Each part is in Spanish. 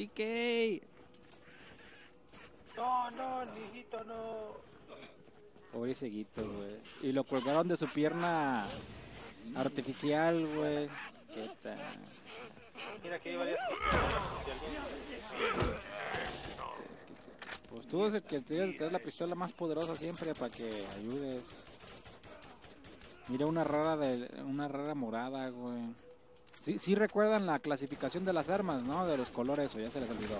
TK. No, no, hijito, no. Pobre cieguito, güey. Y lo colgaron de su pierna artificial, güey. ¿Qué tal? Mira que hay varias Pues tú es el que tienes la pistola más poderosa siempre para que ayudes. Mira una rara de una rara morada, güey. Sí, sí recuerdan la clasificación de las armas, ¿no? De los colores, o ya se les olvidó.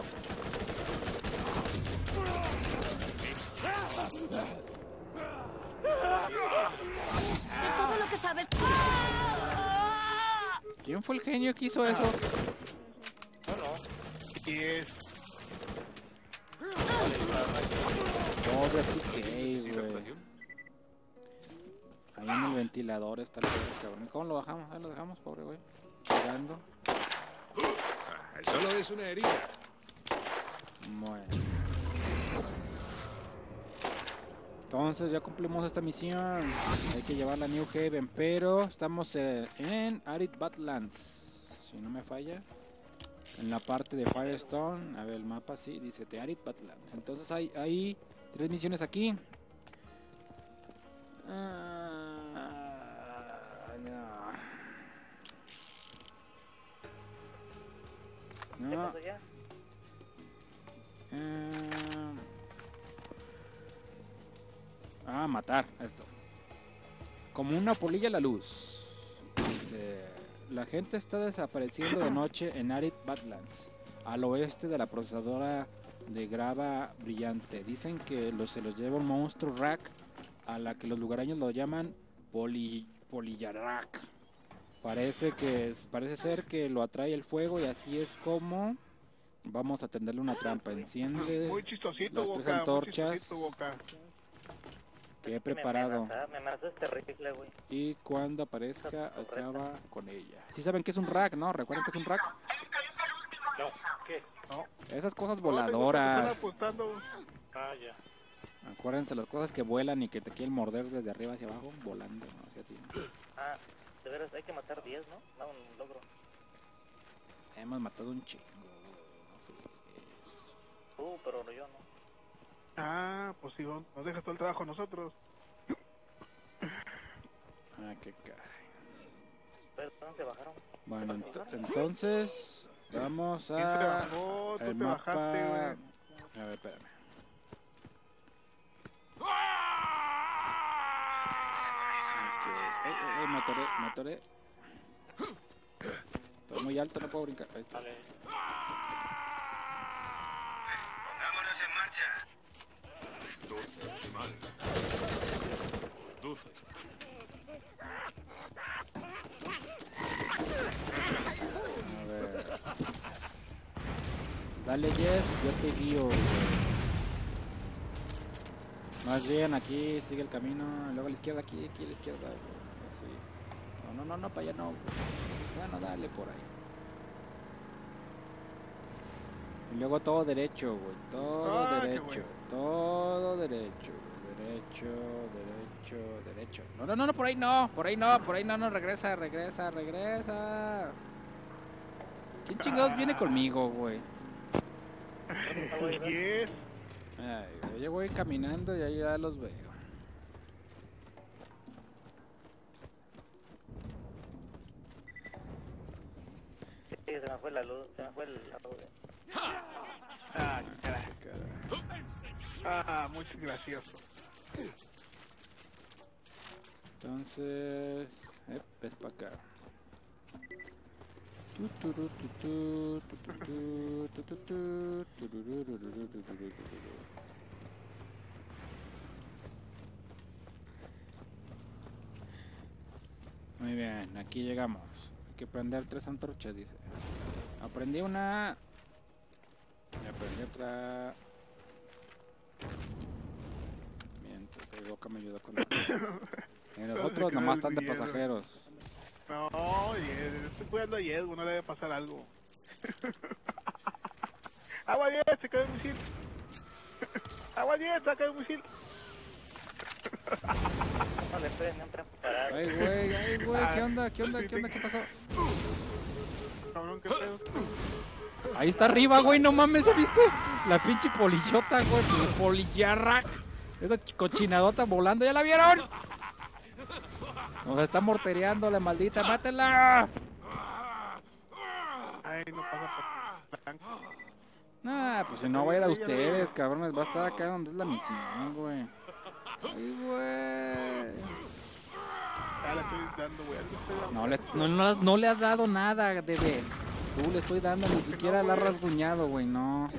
Es todo lo que sabes. ¿Quién fue el genio que hizo eso? No, no. Y es. Pobre TK, güey. Ahí en el ventilador está el cabrón. ¿Y ¿Cómo lo bajamos? Ahí lo dejamos, pobre güey. Ah, Solo es una herida. Bueno. Entonces ya cumplimos esta misión. Hay que llevarla a New Haven, pero estamos en Arid Badlands. Si no me falla. En la parte de Firestone. A ver, el mapa sí, dice de Arid Badlands. Entonces hay, hay tres misiones aquí. Ah, no. ¿Qué pasó ya? Eh, Ah, matar, esto. Como una polilla a la luz. Dice, la gente está desapareciendo de noche en Arid Badlands, al oeste de la procesadora de grava brillante. Dicen que los, se los lleva un monstruo rack, a la que los lugareños lo llaman poli, polillarrack. Parece que es- parece ser que lo atrae el fuego y así es como vamos a tenderle una trampa. Enciende Muy chistosito, las tres Boca. Muy antorchas chistosito, Boca. que he Me preparado amenaza- Me amenazó este güey. y cuando aparezca acaba con ella. Si saben que es un rack, ¿no? ¿Recuerdan que es un rack? No, ¿qué? No. Esas cosas voladoras. Ah, ya. Acuérdense las cosas que vuelan y que te quieren morder desde arriba hacia abajo, volando ¿no? hacia ti. Ah, de veras, hay que matar 10, ¿no? Da un logro. Hemos matado un chingo. no. Uh, pero yo no. Ah, pues sí, nos dejas todo el trabajo a nosotros. Ah, qué caray. Pero, ¿dónde se bajaron? Bueno, ento- entonces vamos ¿Quién te a bajó? Tú el te bajaste, mapa. güey. A ver, espérame. Me atoré, me atoré. Estoy muy alto, no puedo brincar. Ahí está. Vale. Vámonos en marcha. Doce animales. Doce. A ver. Dale, Jess, yo te guío. Más bien, aquí sigue el camino. Luego a la izquierda, aquí, aquí a la izquierda. No, no, para allá no. Bueno, dale por ahí. Y luego todo derecho, güey. Todo Ah, derecho. bueno. Todo derecho. Derecho, derecho, derecho. No, no, no, no, por ahí no. Por ahí no, por ahí no, no. Regresa, regresa, regresa. ¿Quién chingados viene conmigo, güey? Yes. Ay, yo voy caminando y ahí ya los veo. fue la luz, se me fue el. Ah. Ah, muy gracioso. Entonces, es para acá. Muy bien, aquí llegamos. Hay que prender tres antorchas, dice. Aprendí una. Y aprendí otra. Mientras el boca me ayudó con la... Y nosotros qué nomás están de pasajeros. No, Yes, estoy cuidando a Yes, no le debe pasar algo. Agua Yes, se cae un misil. Agua Yes, se cae un misil. No le pueden ni preparar. Ay, güey, ay, güey, ¿qué onda? ¿Qué onda? ¿Qué onda? ¿Qué pasó? Cabrón, qué pedo. Ahí está arriba, güey, no mames, ¿ya viste? La pinche polillota, güey, la polillarra. Esa ch- cochinadota volando, ¿ya la vieron? Nos está mortereando la maldita, mátela. Ay, no pasa por blanco. Nah, pues si no va a ir a ustedes, cabrones, va a estar acá donde es la misión, güey. Ay, güey. Le estoy dando, güey. No le, no, no, no le has dado nada, Debe. Tú le estoy dando, ni siquiera la has rasguñado, güey, no.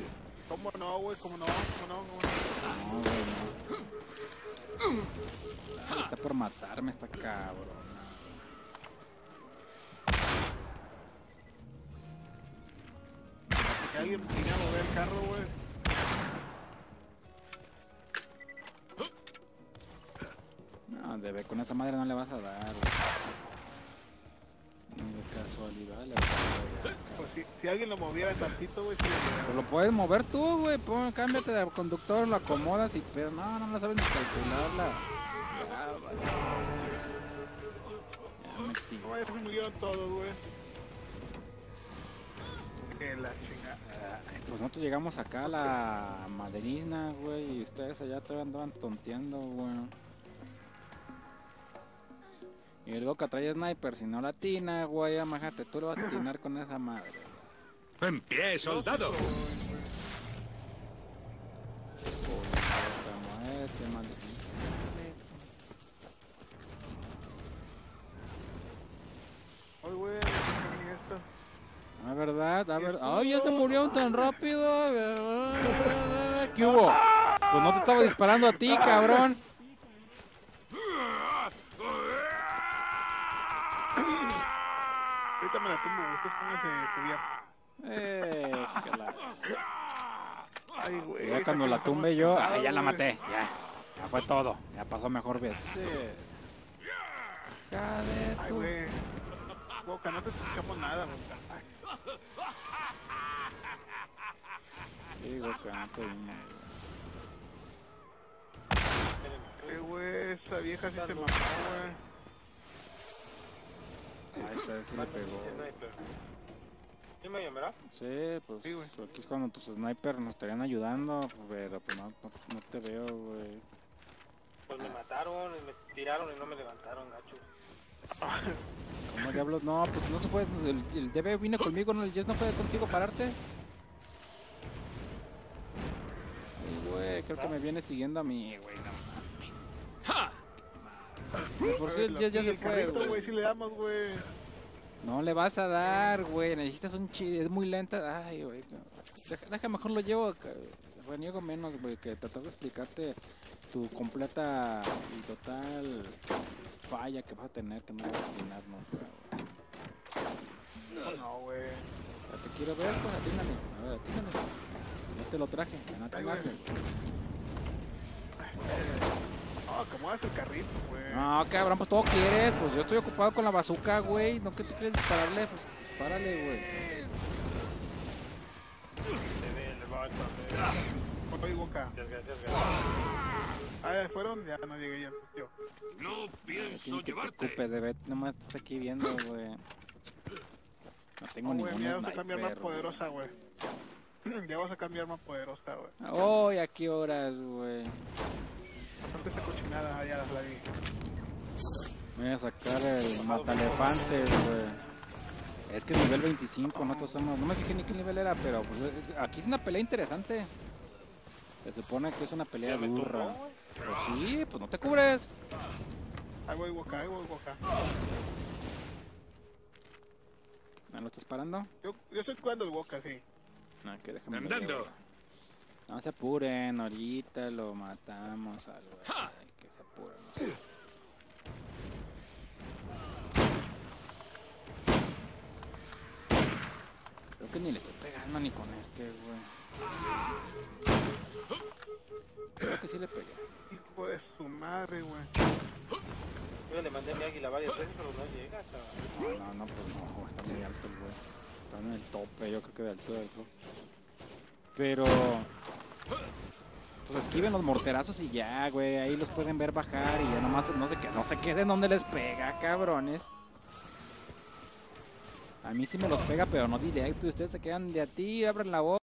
¿Cómo no, güey? ¿Cómo no? ¿Cómo no? ¿Cómo no? No, güey, no. Está por matarme esta cabrona. Que alguien viene a mover el carro, güey. Con esa madre no le vas a dar. Ni de casualidad le vas a dar. Pues si, si alguien lo moviera tantito, güey, llegaba. Pues lo puedes mover tú, güey. Pon, cámbiate de conductor, lo acomodas y. Pero no, no lo sabes ni calcularla. Ya, vale. Ya me se murieron todos, güey. Que la chingada. Pues nosotros llegamos acá a la Maderina, güey, y ustedes allá todavía andaban tonteando, güey. Y el Goka trae sniper, si no la atina, güey, amájate, tú le vas a atinar con esa madre. ¡En pie, soldado! Ay, güey. Ah, ¿verdad? A ver, ¡ay, ya se murieron tan rápido! ¿Qué hubo? Pues no te estaba disparando a ti, cabrón. Ahorita me la tumbo, güey. Ustedes pónganse cubierto. Eh, que la- Ay, güey. Ya cuando la tumbe yo, ah, ya la maté, ya. Ya fue todo, ya pasó mejor vez. Sí. Hija de Ay, güey. Boca, no te escuchamos nada, boca. Ay, Digo que no te vino, Ay, güey, esa vieja sí se mamó, güey. Ahí está, sí le pegó. ¿Sí me llamará? Sí, pues Sí, aquí es cuando tus snipers nos estarían ayudando, pero pues no, no, no te veo, güey. Pues me mataron y me tiraron y no me levantaron, gacho. ¿Cómo diablos? No, pues no se puede, el, el DB vino conmigo, no, el Jess no puede contigo pararte. Ay, güey, creo que me viene siguiendo a mí, güey, no mames. Por si el ya se fue, carrito, güey. güey, si le damos, güey. No le vas a dar, güey. Necesitas un chi... Es muy lenta. Ay, güey. no. Deja, deja, mejor lo llevo. Reniego menos, güey. Que tratar de explicarte tu completa y total falla que vas a tener. Que no vas a güey. No, güey. Te quiero ver, pues atínale. A ver, atínale. No te lo traje. No te enojes, güey. No, como hace el carrito, güey. No, cabrón, pues todo quieres. Pues yo estoy ocupado con la bazooka, güey. No que tú quieres dispararle, pues dispárale, güey. Oye, boca. Ah, ya fueron, ya no llegué ya. Yo. No pienso que te llevarte. ocupes de ver, nomás estás aquí viendo, güey. No tengo No, güey, ningún mira, vamos a cambiar más sniper, poderosa, güey. Ya vas a cambiar más poderosa, güey. Hoy, ¿a qué horas, güey? Esa cochinada, ah, ya la vi. Voy a sacar el matalefantes, güey. Es que es nivel 25, nosotros somos... No me fijé ni qué nivel era, pero pues, es- aquí es una pelea interesante. Se supone que es una pelea me dura. tumbó, güey. Pues sí, pues no te cubres. Ahí voy, boca, ahí voy, boca. ¿Me lo estás parando? Yo, yo estoy jugando el boca, sí. No, que déjame Andando. No se apuren, ahorita lo matamos al güey. Ay, que se apuren. no sé. Creo que ni le estoy pegando ni con este, güey. Creo que sí le pegué. Hijo de su madre, güey. Yo le mandé mi águila varias veces, pero no llega, chaval. No, no, no, pues no, está muy alto el güey. Está en el tope, yo creo que de altura del juego. Pero... Pues esquiven los morterazos y ya, güey. Ahí los pueden ver bajar y ya nomás no se, que- no se queden donde les pega, cabrones. A mí sí me los pega, pero no directo. Y ustedes se quedan de a ti, abren la boca.